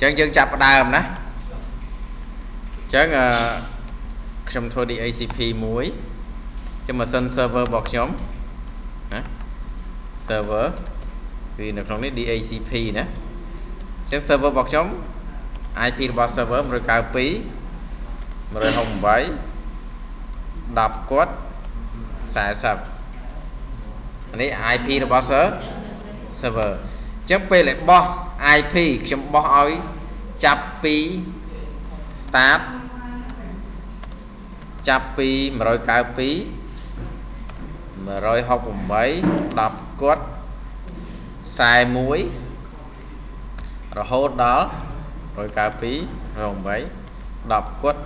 ចឹងយើងចាប់ផ្ដើមណាចឹងអឺខ្ញុំធ្វើ DHCP មួយចឹងម៉ាស៊ីន server របស់ខ្ញុំណា server វានៅក្នុងនេះ DHCP ណាចឹង server របស់ខ្ញុំ IP របស់ server 192 168 10គាត់40នេះ IP របស់ server អញ្ចឹងពេលដែលបោះ IP ខ្ញុំបោះឲ្យចាប់ពី start ចាប់ពី192 168 10គាត់41រហូតដល់192 168 10គាត់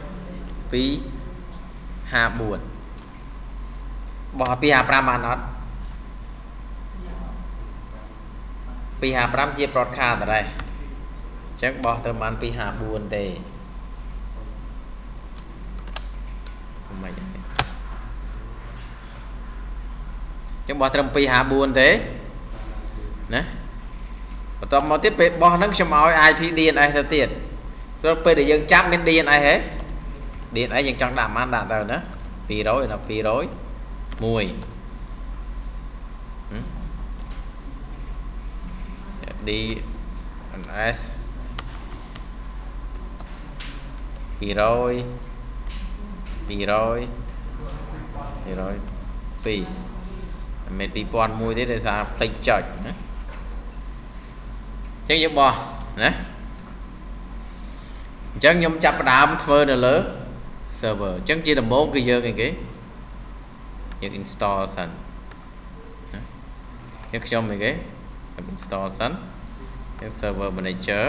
2 54បោះ255បានអត់ 255ជា broadcast ដែរអញ្ចឹងបោះទៅបាន254ទេមិនអញ្ចឹងបោះត្រឹម254ទេណាបន្ទាប់មកទៀតពេលបោះហ្នឹងខ្ញុំឲ្យ IP DNS ទៅទៀតព្រោះពេលដែលយើងចាប់មាន DNS ហ៎ DNS យើងចង់ដាក់ប៉ុន្មានដាក់ទៅណា200ដល់200 1 DNS 200 200 200 2មិន2001ទេដោយសារផ្លេចចុចណាអញ្ចឹងយើងបោះណាអញ្ចឹងខ្ញុំចាប់ផ្ដើមធ្វើនៅលើ server អញ្ចឹងជាដំបូងគឺយើងអីគេយើង install សិនណាយើងខ្ញុំអីគេ install សិន server manager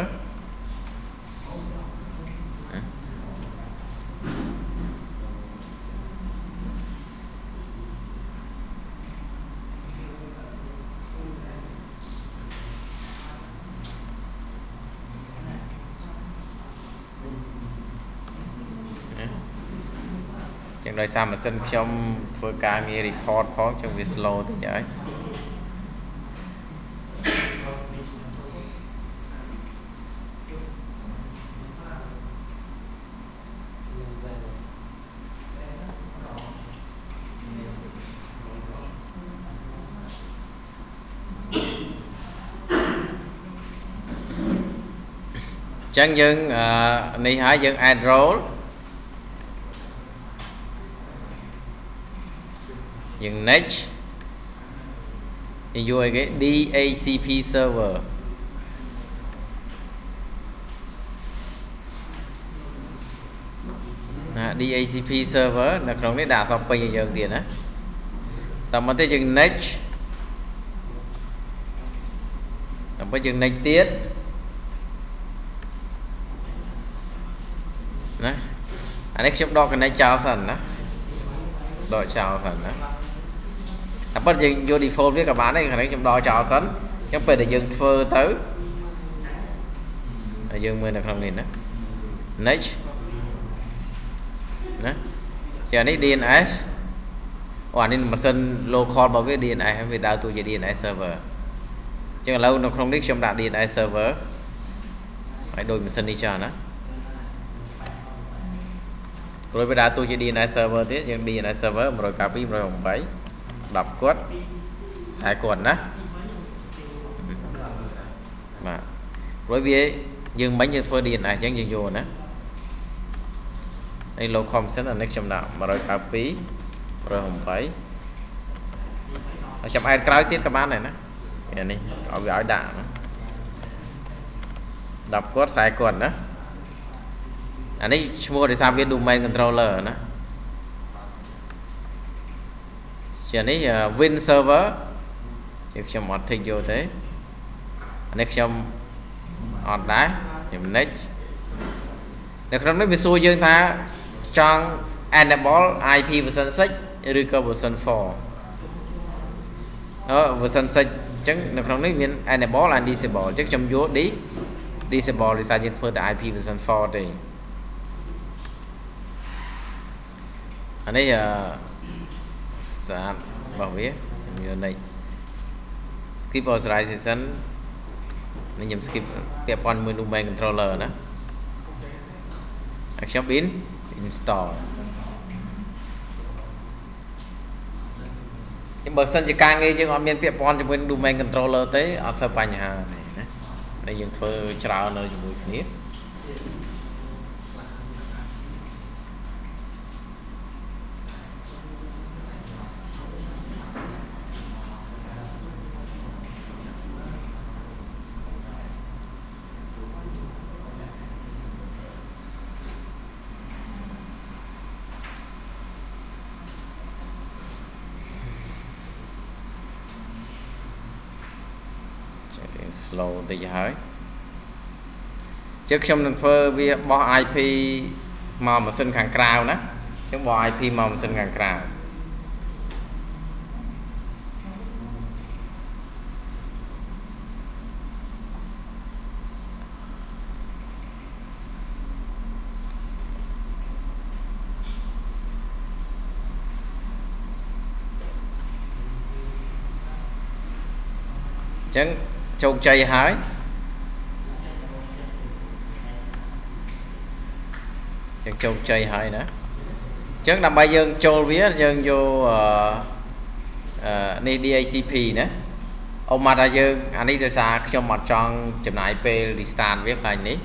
ចឹងដោយសារម៉ាស៊ីនខ្ញុំធ្វើការងារ record ផងចឹងវា slow តិចហើយ ចឹងយើងនេះហើយយើង add role យើង next យើងយកអីគេ DHCP server ណា DHCP server នៅក្នុងនេះដាក់អក្សរពេញឲ្យយើងទៀតណាតមកទៀតយើង next តមកយើង next ទៀតណា អានេះខ្ញុំដក connect ចោលសិនណាដកចោលសិនណាតែប៉ុតយើងយក default វាក៏បានដែរខាងនេះខ្ញុំដកចោលសិនអញ្ចឹងពេលដែលយើងធ្វើទៅហើយយើងមើលនៅក្នុងនេះណា next ណាជានេះ DNS អូអានេះម៉ាស៊ីន local របស់វា DNS វាដើរតួជា DNS server អញ្ចឹងឥឡូវនៅក្នុងនេះខ្ញុំដាក់ DNS server ហើយដូចម៉ាស៊ីននេះចាណា ព្រោះវាដើរតួជា DNS server ទៀតយើង DNS server 192 168 10គាត់40គាត់ណាបាទព្រោះវាយើងមិញយើងធ្វើ DNS អញ្ចឹងយើងយកណានេះ local option អានេះខ្ញុំដាក់192 168ហើយចាំអែតក្រោយទៀតក៏បានដែរណាអានេះឲ្យវាឲ្យដាក់10គាត់40គាត់ណា អានេះឈ្មោះដោយសារវា domain controller ណាជានេះ win server ជាខ្ញុំអត់ thích យកទេអានេះខ្ញុំអត់ដែរខ្ញុំ next នៅក្នុងនេះវាសួរយើងថាចង់ enable IP version 6ឬក៏ version 4អឺ version 6អញ្ចឹងនៅក្នុងនេះមាន enable and disable អញ្ចឹងខ្ញុំយក disable ដោយសារយើងធ្វើតែ IP version 4ទេ អានេះ start របស់វាខ្ញុំយក next skip authorization នេះខ្ញុំ skip ពាក់ព័ន្ធមួយ domain controller ណាហើយខ្ញុំ in install ខ្ញុំបើសិនជាការងារយើងអត់មានពាក់ព័ន្ធជាមួយ domain controller ទេអត់សូវបញ្ហាទេណាតែយើងធ្វើច្រើននៅជាមួយគ្នារៀង slow បន្តិចហើយជើខ្ញុំនឹងធ្វើវាបោះ IP មកម៉ាស៊ីនខាងក្រៅណាអញ្ចឹងបោះ IP មកម៉ាស៊ីនខាងក្រៅអញ្ចឹង ជោគជ័យហើយចឹងជោគជ័យហើយណាអញ្ចឹងដើម្បីយើងចូលវាយើងយកអឺនេះ DHCP ណាអមមកថាយើងអានេះដោយសារខ្ញុំអត់ចង់ចំណាយពេល restart វាខ្លាញ់នេះ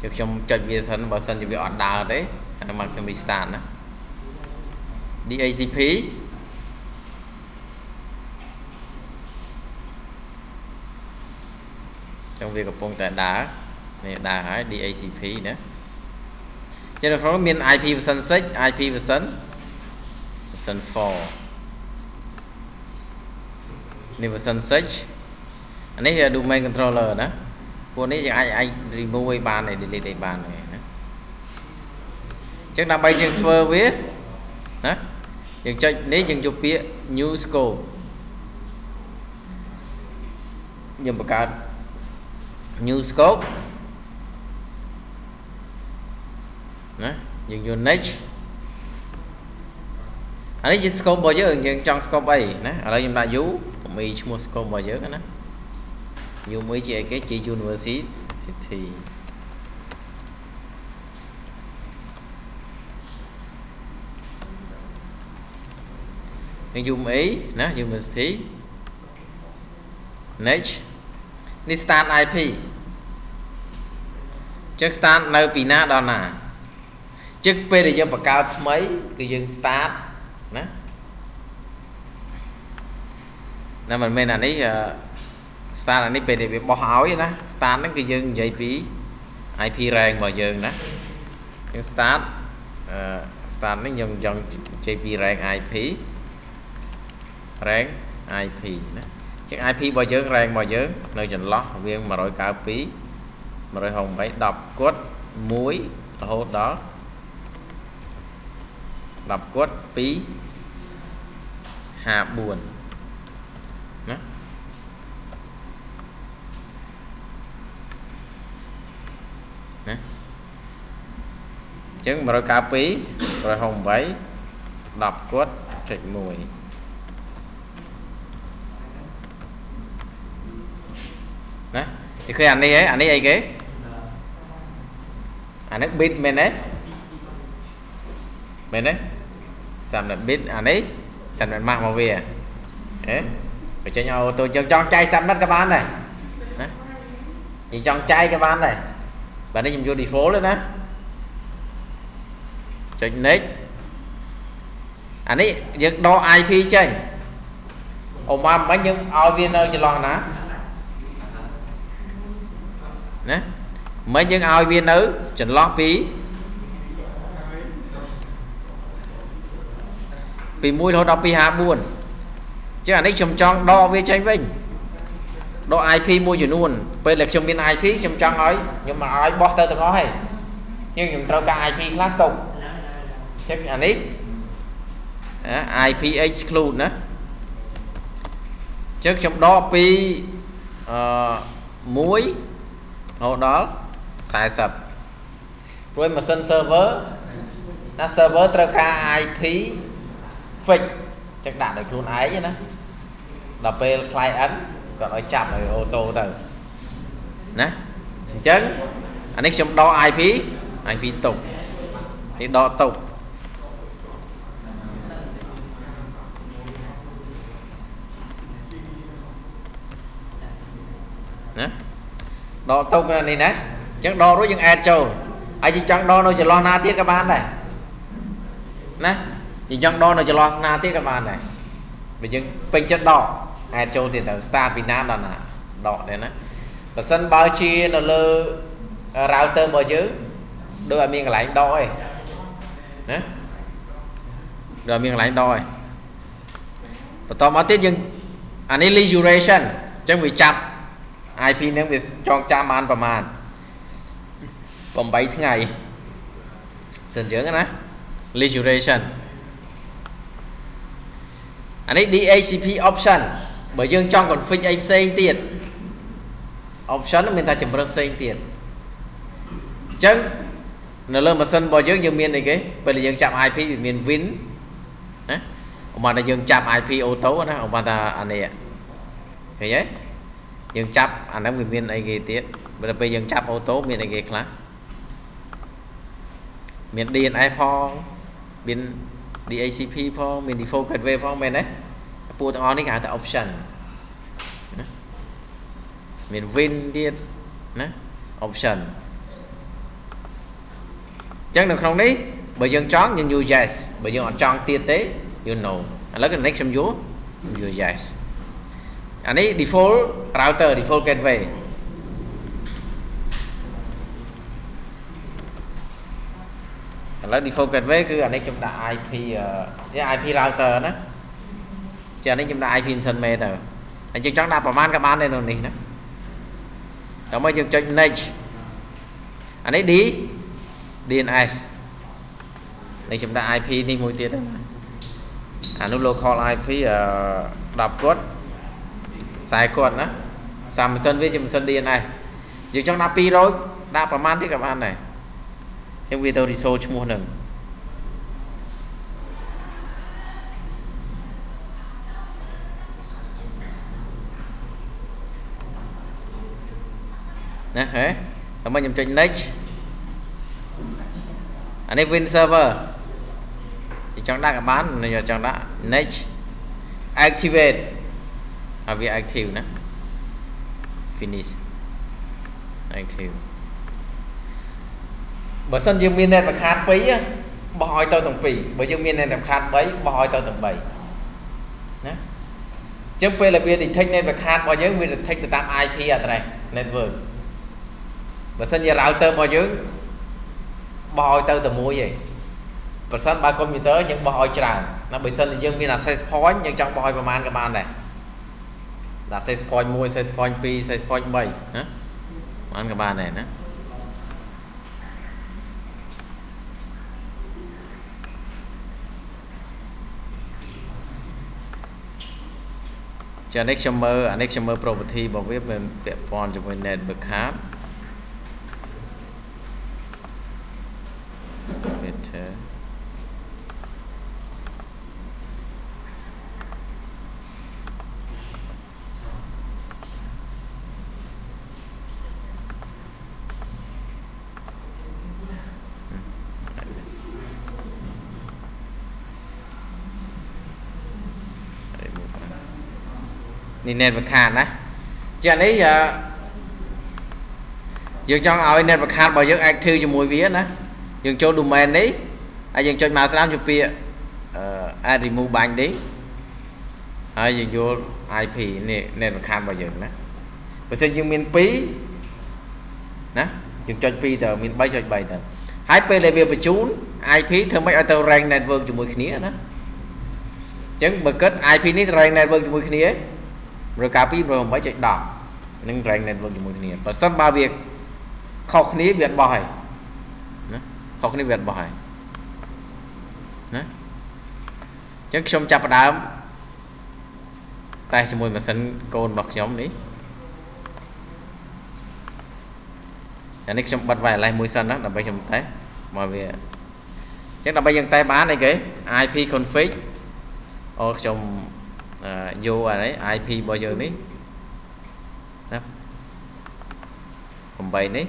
គឺខ្ញុំចុចវាសិនបើសិនជាវាអត់ដើរទេអាមកខ្ញុំ restart ណា DHCP ចឹងវាកំពុងតែដើរនេះដើរហើយ DHCP ណាចឹងនៅក្នុងមាន IP version 6 IP version version 4នេះ version 6អានេះវា domain controller ណាពួកនេះយើងអាចអាច remove ឲ្យបានហើយ delete ឲ្យបានហើយណាចឹងដើម្បីយើងធ្វើវាណាយើងចុចនេះយើងយកពាក្យ new scope យើងបង្កើត new scope ណាយើងយក next អានេះជា scope របស់យើងយើងចង់ scope អីណាឥឡូវខ្ញុំដាក់ u មីឈ្មោះ scope របស់យើងណា u មួយជាអីគេជា university city យើង u អីណា university next នេះ start IP ចឹង start នៅពីណាដល់ណាចឹងពេលដែលយើងបង្កើតថ្មីគឺយើង start ណាណាមិនមែនអានេះ start អានេះពេលដែលវាបោះឲ្យណា start ហ្នឹងគឺយើងនិយាយពី IP rank របស់យើងណាយើង start អឺ start នេះយើងចង់និយាយពី rank IP rank IP ណា ជាង IP របស់យើង rank របស់យើងនៅចន្លោះរវាង192 168 10គាត់1រហូតដល់10គាត់2 54ណាណាអញ្ចឹង192 168 10គាត់ចុច1ណាគេឃើញអានេះហ៎អានេះអីគេអានេះ bit មែនទេមែនទេ30 bit អានេះ30 mark ម កវាហ៎បើចេញអូតូយើងចង់ចាយ30ក៏បានដែរណាយើងចង់ចាយក៏បានដែរបាទនេះខ្ញុំយក default ទេណាចុច next អានេះយើងដក IP ចេញអូមកមិនយើងឲ្យវានៅចន្លោះ ណាណាមិនយើងឲ្យវានៅចន្លោះពីពី1រហូតដល់254ចឹងអានេះខ្ញុំចង់ដកវាចេញវិញដក IP មួយចំនួនពេលដែលខ្ញុំមាន IP ខ្ញុំចង់ឲ្យខ្ញុំមកឲ្យបោះទៅទាំងអស់ហើយយើងខ្ញុំត្រូវការ IP ខ្លះទុកចឹងអានេះ IP exclude ណាចឹងខ្ញុំដកពីអឺ1រ ហូតដល់40ព្រួយម៉ាស៊ីន server ណា server ត្រូវការ IP fix ចឹងដាក់ដោយខ្លួនឯងណាដល់ពេល client គាត់ឲ្យចាប់ឲ្យអូតូទៅណាអញ្ចឹងអានេះខ្ញុំដក IP IP តុកនេះដកតុក ដកតុកនេះណាអញ្ចឹងដករួចយើង add ចូលហើយយើងចង់ដកនៅចន្លោះណាទៀតក៏បានដែរណាយើងចង់ដកនៅចន្លោះណាទៀតក៏បានដែរបើយើងពេញចិត្តដក add ចូលទៀតទៅ start ពីណាដល់ណាដកដែរណាបើសិនបើជានៅលើ router របស់យើងដូចអត់មានកន្លែងដកទេណាដូចអត់មានកន្លែងដកទេបន្តមកទៀតយើងអានេះ lead duration អញ្ចឹងវាចាប់ IP នឹងវាចងចាំបានប្រមាណ8ថ្ងៃសិនយើងណា lead duration អានេះ DHCP option បើយើងចង់ config អីផ្សេងទៀត option មានតែជំរើសផ្សេងទៀតអញ្ចឹងនៅលើម៉ាស៊ីនរបស់យើងយើងមានអីគេពេលយើងចាប់ IP វាមាន win ណាឧបមាថាយើងចាប់ IP auto ណាឧបមាថាអានេះឃើញទេ យើងចាប់អាហ្នឹងវាមានអីគេទៀតបើពេលយើងចាប់អូតូមានអីគេខ្លះមាន DNS ផងមាន DHCP ផងមាន default gateway ផងមែនទេពួកទាំងអស់នេះគេហៅថា option ណាមាន win ទៀតណា option អញ្ចឹងនៅក្នុងនេះបើយើងចង់យើង use yes បើយើងអត់ចង់ទៀតទេ you know ឥឡូវ next ខ្ញុំ use use yes អានេះ default router default gateway ឥឡូវ default gateway គឺអានេះខ្ញុំដាក់ IP នេះ IP router ណាចាអានេះខ្ញុំដាក់ IP instrument ទៅហើយយើងចង់ដាក់ប្រមាណក៏បានដែរនៅនេះណាតោះមកយើងចុច next អានេះ D DNS នេះខ្ញុំដាក់ IP នេះមួយទៀតអានោះ local IP 10គាត់ ខ្សែគាត់ណាសាម៉ាស៊ីនវាជាម៉ាស៊ីន DNS យើងចង់ដាក់200ដាក់ប្រមាណទៀតក៏បានដែរចឹងវាទៅ resource ឈ្មោះនឹងណាហេតែមកខ្ញុំចុច next អានេះ win server ចង់ដាក់ក៏បានខ្ញុំចង់ដាក់ next activate ឲ្យវា active ណា finish active បើសិនយើងមាន net ខាត2បោះឲ្យទៅទាំងពីរបើយើងមាន net ខាត3បោះឲ្យទៅទាំង3ណាអញ្ចឹងពេលដែលវា detect net ខាតរបស់យើងវា detect ទៅតាម IP address network បើសិនជា router របស់យើងបោះឲ្យទៅតែមួយឯងប្រសិនបើកុំព្យូទ័រយើងបោះឲ្យច្រើនណាបើសិនជាយើងមាន access point យើងចង់បោះឲ្យប្រមាណក៏បានដែរ ដាក់ access point 1 access point 2 access point 3ណាបានក៏បានដែរណាចានេះខ្ញុំមើលអានេះខ្ញុំមើល property របស់វាមានពាក់ព័ន្ធជាមួយ network card នេះ net វាខាតណាចានេះយើងចង់ឲ្យ net វាខាតរបស់យើង active ជាមួយវាណាយើងចូល domain នេះហើយយើងចុចមកស្ដាមជាពាក្យ add remove binding ហើយយើងយក IP នេះ net វាខាតរបស់យើងណាបើសិនយើងមាន2ណាយើងចុច2ទៅមាន3ចុច3ទៅហើយពេលដែលវាបញ្ជូន IP ធ្វើម៉េចឲ្យទៅ rank network ជាមួយគ្នាណាអញ្ចឹងបើគិត IP នេះ rank network ជាមួយគ្នា ឬកាពី108ចុច10នឹង rank network ជាមួយគ្នាបើសិនបើវាខុសគ្នាវាអត់បោះហើយណាខុសគ្នាវាអត់បោះហើយណាអញ្ចឹងខ្ញុំចាប់ផ្ដើមតែជាមួយម៉ាស៊ីនកូនរបស់ខ្ញុំនេះអានេះខ្ញុំបិទ wireless មួយសិនណាដើម្បីខ្ញុំតេស្តមកវាអញ្ចឹងដើម្បីយើងតេស្តបានអីគេ IP config អូខ្ញុំ យកអានេះ IP របស់យើងនេះណា8នេះ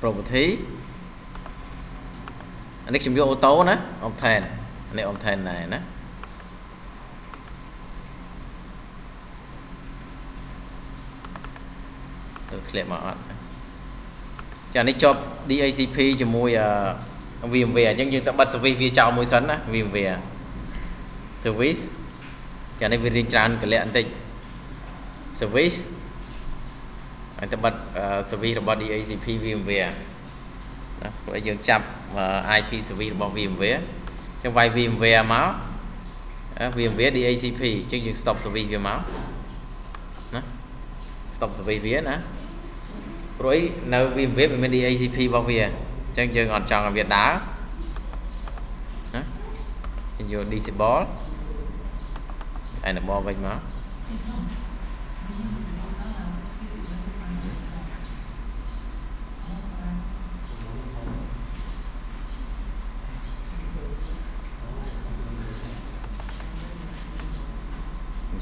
property អានេះខ្ញុំយកអូតូណា obtain អានេះ obtain ដែរណាទៅធ្លាក់មកអត់ចានេះជាប់ DHCP ជាមួយ VMware អញ្ចឹងយើងទៅបិទ service វាចោលមួយសិនណា VMware service ចានេះវារៀងច្រើនកលៈបន្តិច service ហើយទៅបិទ service របស់ DHCP VMware ណាព្រោះយើងចាប់ IP service របស់ VMware អញ្ចឹងវាយ VMware មក VMware DHCP អញ្ចឹងយើង stop service វាមកណា stop service វាណាព្រោះអីនៅ VMware វាមាន DHCP របស់វាអញ្ចឹងយើងអត់ចង់ឲ្យវាដើរណាយើងយក disable enable វិញមក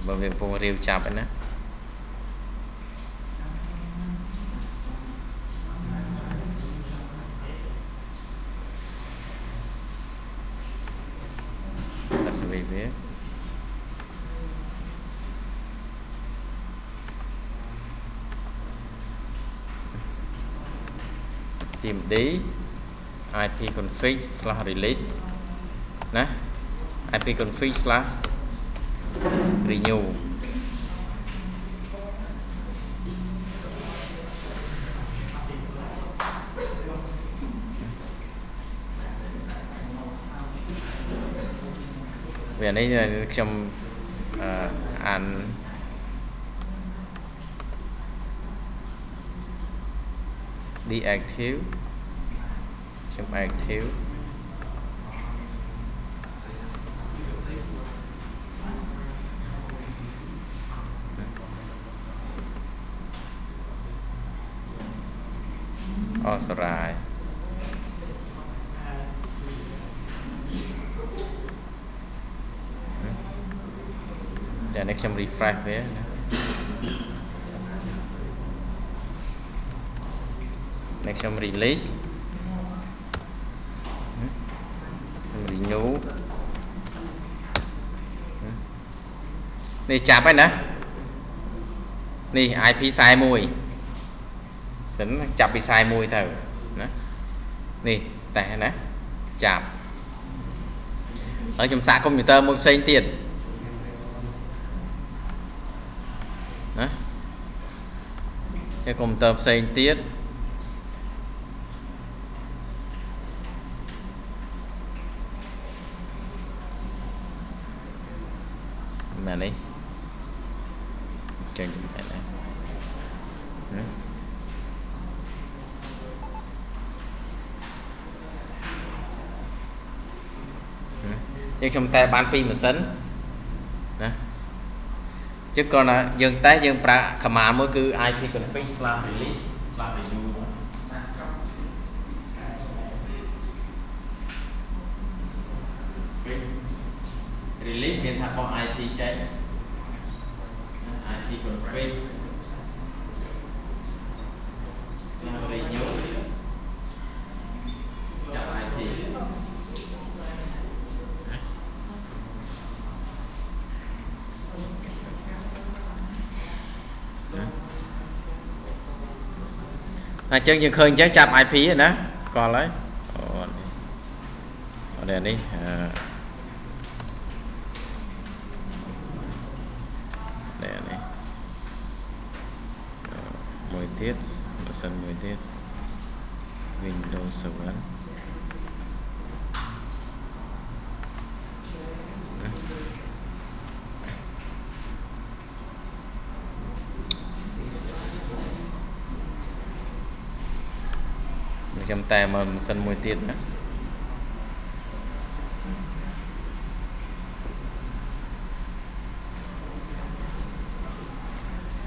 បើវាកំពុងរាវចាប់ឯណា cmd ipconfig slash release ណា ipconfig slash renew វានេះខ្ញុំអាន deactive ខ្ញុំ active អសរាយតែនេះខ្ញុំ refresh វាណា next ខ្ញុំ release renew នេះចាប់ហើយណានេះ IP 41សិនចាប់ពី41ទៅណានេះតែណាចាប់ហើយខ្ញុំសាកកុំព្យូទ័រមួយផ្សេងទៀតណាកុំព្យូទ័រផ្សេងទៀត មែននេះចេញមែនណាយើងខ្ញុំតែបាន2ម៉ាស៊ីនណាជឹកគាត់ណាយើងតែយើងប្រើ command មួយគឺ ipconfig/release/renew release មានថាបោះ IP ចេញ IP config ណា renew ចាប់ IP អញ្ចឹងយើងឃើញអញ្ចឹងចាប់ IP ណាស្គាល់ហើយអូនេះនេះអឺ ទៀតម៉ាស៊ីនមួយទៀត Windows 7ខ្ញុំតែមើលម៉ាស៊ីនមួយទៀតណា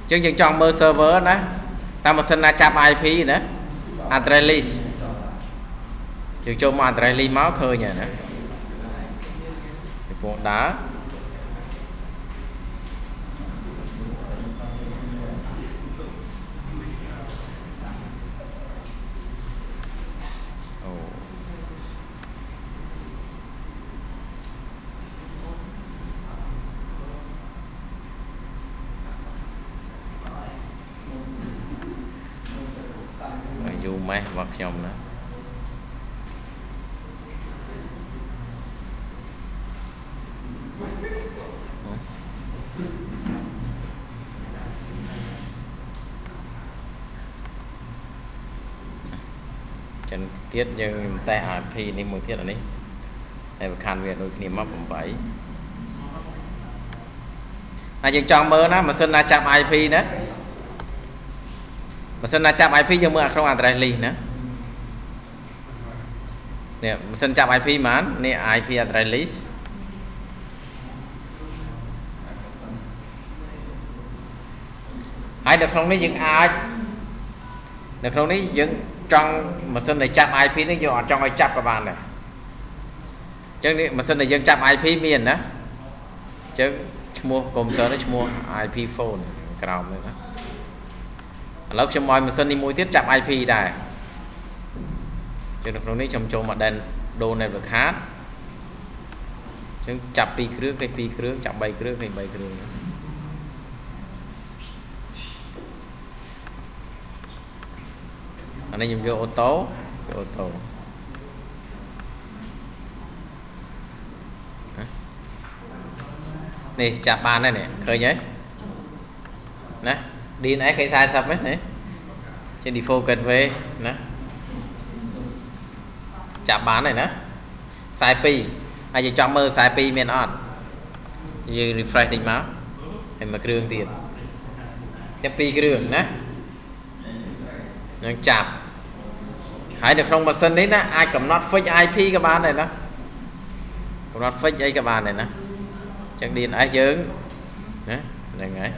ចឹងយើងចង់មើល server ណា តាមម៉ាស៊ីនណាចាប់ IP ណា address list យើងចូលមក address list មកឃើញហើយណាកំពុងដើរ មេះរបស់ខ្ញុំណាចឹងទៀតយើងខ្ញុំតេស RP នេះមួយទៀតអានេះហើយប្រខាន់វាដូចគ្នាមក8ហើយយើងចង់មើលណាម៉ាស៊ីនណាចាប់ IP ណា ម៉ាស៊ីនណាចាប់ IP យើងមើលអាក្នុង address list ណានេះម៉ាស៊ីនចាប់ IP ហ្មងនេះ IP address list ហើយនៅក្នុងនេះយើងអាចនៅក្នុងនេះយើងចង់ម៉ាស៊ីនដែលចាប់ IP នេះយើងអត់ចង់ឲ្យចាប់ក៏បានដែរអញ្ចឹងនេះម៉ាស៊ីនដែលយើងចាប់ IP មានណាអញ្ចឹងឈ្មោះកុំព្យូទ័រនេះឈ្មោះ IP phone ក្រោមនេះណា ឥឡូវខ្ញុំឲ្យម៉ាស៊ីននេះមួយទៀតចាប់ IP ដែរចឹងនៅក្នុងនេះខ្ញុំចូលមក do network card ចឹងចាប់2គ្រឿងឃើញ2គ្រឿងចាប់3គ្រឿងឃើញ3គ្រឿងអានេះខ្ញុំយកអូតូយកអូតូនេះចាប់បានហើយនេះឃើញហើយណា DNA ឃើញ40ហ្នឹងនេះជា default gateway ណាចាប់បានហើយណា42ហើយយើងចង់មើល42មានអត់យើង refresh តិចមកហើយមួយគ្រឿងទៀតតែពីរគ្រឿងណាយើងចាប់ហើយនៅក្នុងម៉ាស៊ីននេះណាអាចកំណត់ fix IP ក៏បានដែរណាកំណត់ fix អីក៏បានដែរណាអញ្ចឹង DNS យើងណាហ្នឹងហើយ